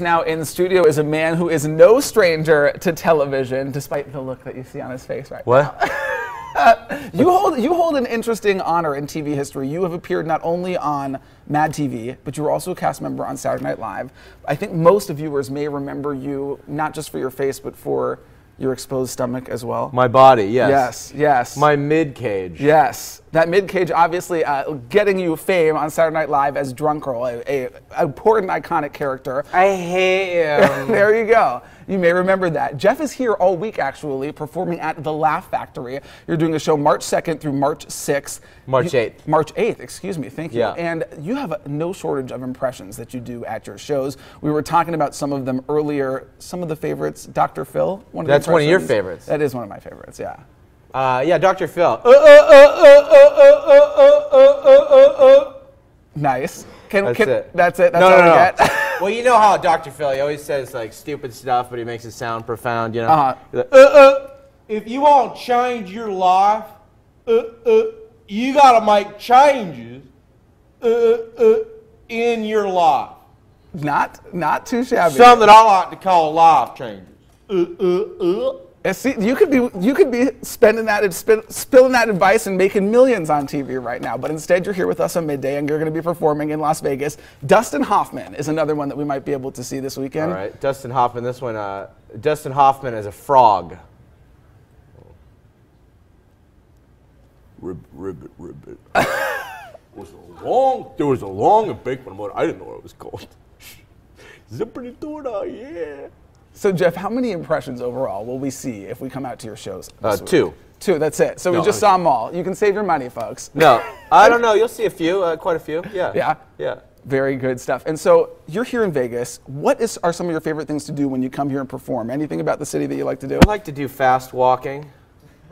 Now in studio is a man who is no stranger to television, despite the look that you see on his face right What? now. You hold you hold an interesting honor in TV history. You have appeared not only on Mad TV, but you were also a cast member on Saturday Night Live. I think most of viewers may remember you not just for your face, but for your exposed stomach as well. My body, yes. yes, yes. My mid cage. Yes, that mid cage obviously uh, getting you fame on Saturday Night Live as Drunk Girl, a, a important iconic character. I hate you. there you go. You may remember that. Jeff is here all week actually, performing at the Laugh Factory. You're doing a show March 2nd through March 6th. March You- 8th. March 8th, excuse me, thank you. Yeah. And you have no shortage of impressions that you do at your shows. We were talking about some of them earlier. Some of the favorites, Dr. Phil. One of the That's one of your favorites. That is one of my favorites. Yeah. Uh, yeah, Dr. Phil. Nice. Can, that's can, it. That's it. That's no, all no, we no. get. well, you know how Dr. Phil he always says like stupid stuff, but he makes it sound profound. You know. Uh-huh. Like, uh uh. If you want to change your life, uh uh, you gotta make changes, uh uh, in your life. Not not too shabby. Something that I like to call life changes. Uh, uh, uh. See, you could be you could be spending that and spin, spilling that advice and making millions on TV right now, but instead you're here with us on midday and you're going to be performing in Las Vegas. Dustin Hoffman is another one that we might be able to see this weekend. All right, Dustin Hoffman. This one, uh, Dustin Hoffman as a frog. Ribbit, ribbit, ribbit. was a long, there was a long embankment motor. I didn't know what it was called. Zippity doo yeah. So Jeff, how many impressions overall will we see if we come out to your shows? Uh, two. Two. That's it. So we just I- saw them all. You can save your money, folks. No, I don't know. You'll see a few, uh, quite a few. Yeah. Yeah. Yeah. Very good stuff. And so you're here in Vegas. What is are some of your favorite things to do when you come here and perform? Anything about the city that you like to do? I like to do fast walking.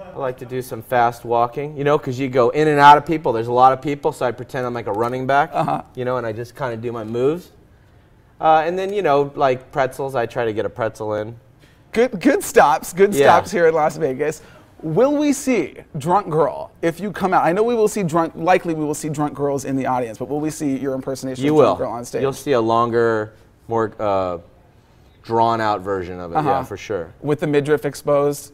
I like to do some fast walking, you know, because you go in and out of people. There's a lot of people, so I pretend I'm like a running back, Uh-huh. you know, and I just kind of do my moves. Uh, and then, you know, like pretzels, I try to get a pretzel in. Good, good stops. Good Yeah. stops here in Las Vegas. Will we see Drunk Girl if you come out? I know we will see drunk. Likely, we will see drunk girls in the audience, but will we see your impersonation You of will. Drunk Girl on stage? You'll see a longer, more uh, drawn out version of it, Uh-huh. yeah, for sure. with the midriff exposed.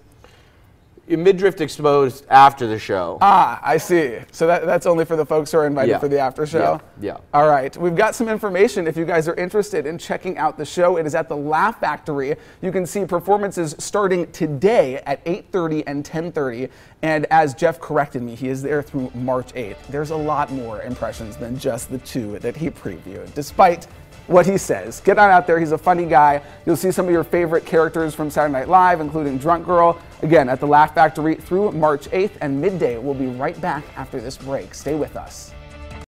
Midriff exposed after the show. Ah, I see. So that, that's only for the folks who are invited Yeah. for the after show? Yeah, yeah. All right. We've got some information if you guys are interested in checking out the show. It is at the Laugh Factory. You can see performances starting today at 8.30 and 10.30. And as Jeff corrected me, he is there through March 8th. There's a lot more impressions than just the two that he previewed, despite what he says. Get on out there. He's a funny guy. You'll see some of your favorite characters from Saturday Night Live, including Drunk Girl, again at the Laugh Factory through March 8th. And midday, we'll be right back after this break. Stay with us.